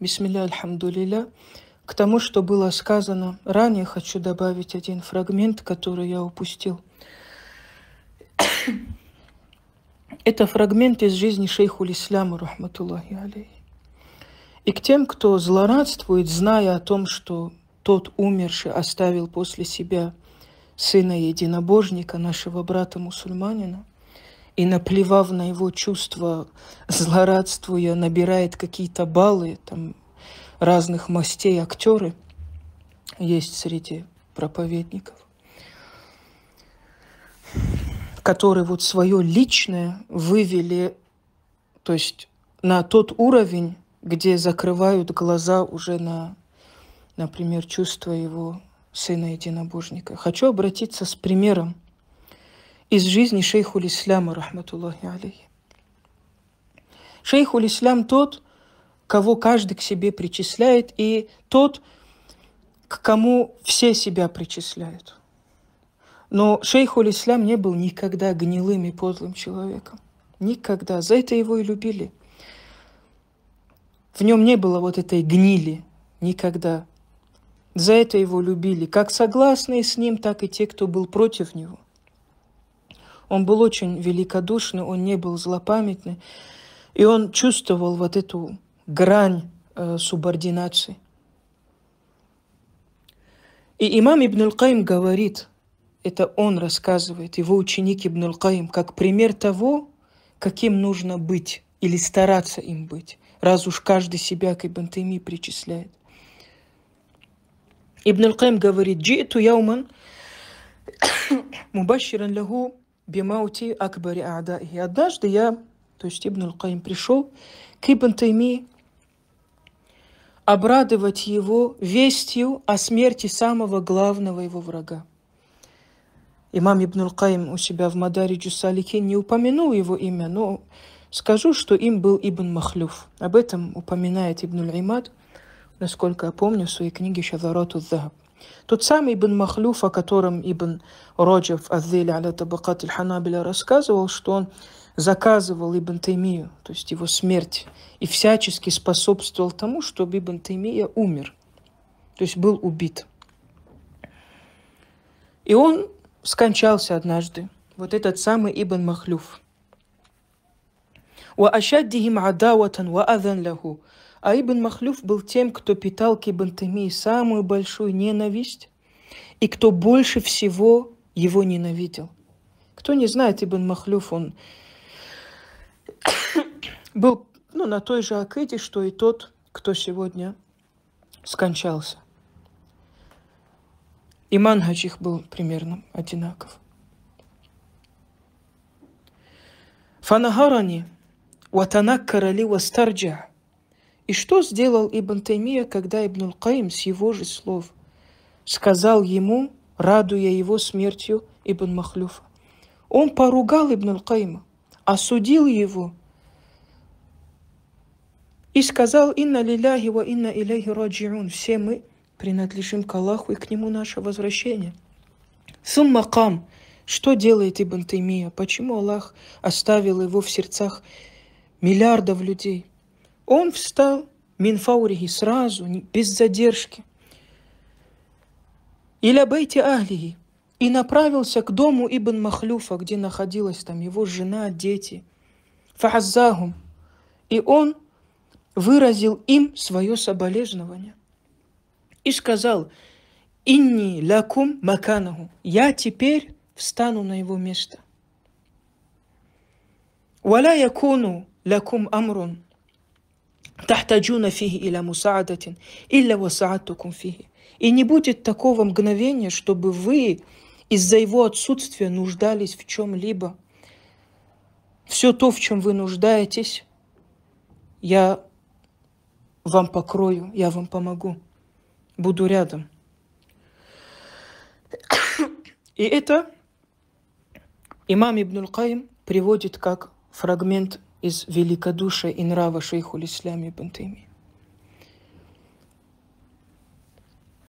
бисмилля, альхамдулилля, к тому, что было сказано ранее, хочу добавить один фрагмент, который я упустил. Это фрагмент из жизни шейху Исляма, рахматуллахи алейхи. И к тем, кто злорадствует, зная о том, что тот умерший оставил после себя сына единобожника, нашего брата-мусульманина, и, наплевав на его чувства, злорадствуя, набирает какие-то баллы, там, разных мастей актеры есть среди проповедников, которые вот свое личное вывели, то есть на тот уровень, где закрывают глаза уже на, например, чувства его сына единобожника. Хочу обратиться с примером из жизни шейху Исляма, рахматуллахи алейхи. Шейху Ислам тот, кого каждый к себе причисляет, и тот, к кому все себя причисляют. Но шейху Ислам не был никогда гнилым и подлым человеком. Никогда. За это его и любили. В нем не было вот этой гнили. Никогда. За это его любили. Как согласные с ним, так и те, кто был против него. Он был очень великодушный, он не был злопамятный. И он чувствовал вот эту грань э, субординации. И имам Ибн Аль-Каим говорит, это он рассказывает, его ученик Ибн Аль-Каим, как пример того, каким нужно быть или стараться им быть, раз уж каждый себя к Ибн Тайми причисляет. Ибн Аль-Каим говорит, «Джи'ту яуман мубаширан лягу бимаути акбари а'даихи». Однажды я, то есть Ибн Аль-Каим пришел к Ибн Тайми обрадовать его вестью о смерти самого главного его врага. Имам Ибн Аль-Каим у себя в Мадари Салихин не упомянул его имя, но скажу, что им был Ибн Махлюф. Об этом упоминает Ибн Аль-Имад, насколько я помню, в своей книге «Шадарату Захаб». Тот самый Ибн Махлюф, о котором Ибн Роджав Аззили аля Табакат аль-Ханабиля рассказывал, что он заказывал Ибн Таймию, то есть его смерть, и всячески способствовал тому, чтобы Ибн Таймия умер, то есть был убит. И он скончался однажды, вот этот самый Ибн Махлюф. وأشدهم عداوة وأذى له. А Ибн Махлюф был тем, кто питал к Ибн Таймии самую большую ненависть и кто больше всего его ненавидел. Кто не знает Ибн Махлюф, он был ну, на той же акиде, что и тот, кто сегодня скончался. И манхадж их был примерно одинаков. Фанагарани ватанаккарали вастарджа. И что сделал Ибн Таймия, когда Ибн Каим с его же слов сказал ему, радуя его смертью Ибн Махлюфа? Он поругал Ибн Каима, осудил его – и сказал, «Инна лиляхи ва инна иляхи раджиун». Все мы принадлежим к Аллаху и к Нему наше возвращение. Сумма кам. Что делает Ибн Таймия? Почему Аллах оставил его в сердцах миллиардов людей? Он встал минфаурихи сразу, без задержки. Иля бейти ахлихи. И направился к дому Ибн Махлюфа, где находилась там его жена, дети. Фахаззахум. И он выразил им свое соболезнование и сказал, «Инни лакум маканаху» «Я теперь встану на его место». «Валя якуну лакум амрун» «Тахтаджуна фихи иля мусаадатин, илля васаатукум фихи». И не будет такого мгновения, чтобы вы из-за его отсутствия нуждались в чем-либо. Все то, в чем вы нуждаетесь, я вам покрою, я вам помогу, буду рядом. И это имам Ибн Каим приводит как фрагмент из великодушия и нрава шейху Ислам Ибн Тайми.